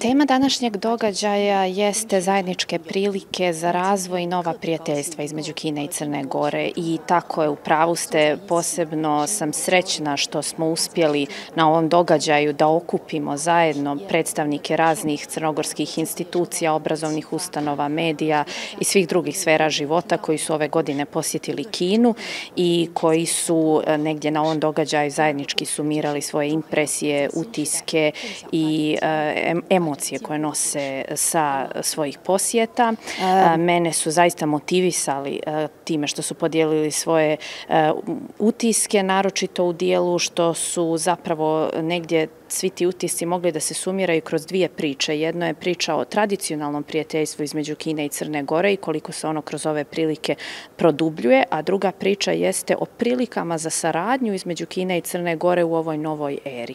Tema današnjeg događaja jeste zajedničke prilike za razvoj i nova prijateljstva između Kine i Crne Gore i tako je u pravu ste. Posebno sam srećna što smo uspjeli na ovom događaju da okupimo zajedno predstavnike raznih crnogorskih institucija, obrazovnih ustanova, medija i svih drugih sfera života koji su ove godine posjetili Kinu i koji su e, negdje na ovom događaju zajednički sumirali svoje impresije, utiske i eh, emocije koje nose sa svojih posjeta. Mene su zaista motivisali time što su podijelili svoje utiske, naročito u dijelu što su zapravo negdje svi ti utisci mogli da se sumiraju kroz dvije priče. Jedno je priča o tradicionalnom prijateljstvu između Kine i Crne Gore i koliko se ono kroz ove prilike produbljuje, a druga priča jeste o prilikama za saradnju između Kine i Crne Gore u ovoj novoj eri.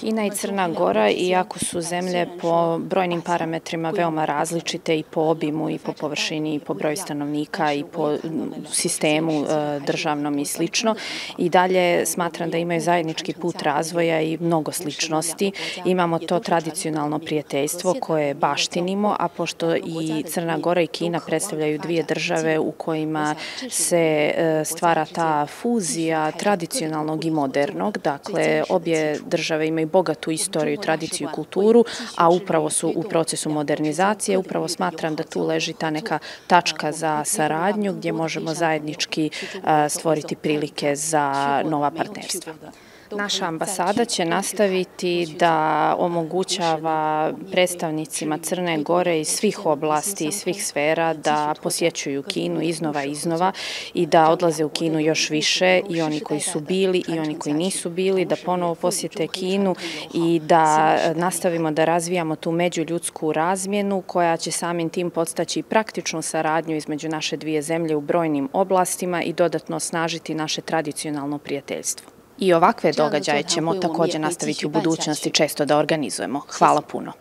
Kina i Crna Gora, iako su zemlje po brojnim parametrima veoma različite i po obimu i po površini i po broju stanovnika i po mm, sistemu e, državnom i slično, i dalje smatram da imaju zajednički put razvoja i mnogo sličnosti. Imamo to tradicionalno prijateljstvo koje baštinimo, a pošto i Crna Gora i Kina predstavljaju dvije države u kojima se e, stvara ta fuzija tradicionalnog i modernog, dakle obje države imaju bogatu istoriju, tradiciju i kulturu, a upravo su u procesu modernizacije. Upravo smatram da tu leži ta neka tačka za saradnju gdje možemo zajednički stvoriti prilike za nova partnerstva. Naša ambasada će nastaviti da omogućava predstavnicima Crne Gore iz svih oblasti i svih sfera da posjećuju Kinu iznova i iznova i da odlaze u Kinu još više i oni koji su bili i oni koji nisu bili, da ponovo posjete Kinu i da nastavimo da razvijamo tu međuljudsku razmjenu koja će samim tim podstaći praktičnu saradnju između naše dvije zemlje u brojnim oblastima i dodatno osnažiti naše tradicionalno prijateljstvo. I ovakve događaje ćemo također nastaviti u budućnosti često da organizujemo. Hvala puno.